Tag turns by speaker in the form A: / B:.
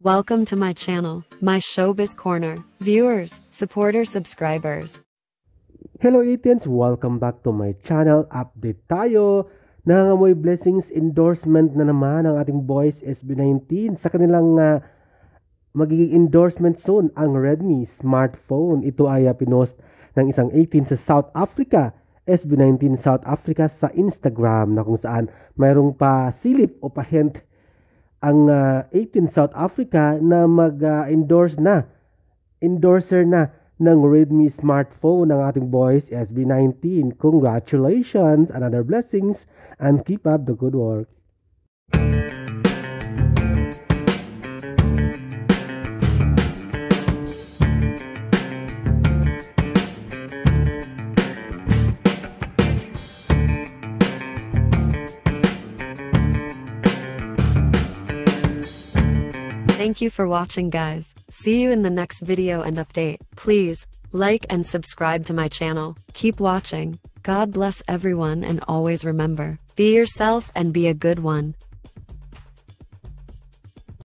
A: Welcome to my channel, my Showbiz Corner. Viewers, supporters, subscribers.
B: Hello Etians! Welcome back to my channel. Update tayo. Nangangamoy blessings endorsement na naman ang ating boys SB19 sa kanilang uh, magiging endorsement soon ang Redmi smartphone. Ito ay uh, pinost ng isang 18 sa South Africa, SB19 South Africa sa Instagram na kung saan mayroong pa silip o pa hint ang uh, 18 South Africa na mag-endorse uh, na, endorser na ng Redmi smartphone ng ating boys SB19. Congratulations, another blessings, and keep up the good work.
A: Thank you for watching guys. See you in the next video and update. Please, like and subscribe to my channel. Keep watching. God bless everyone and always remember, be yourself and be a good one.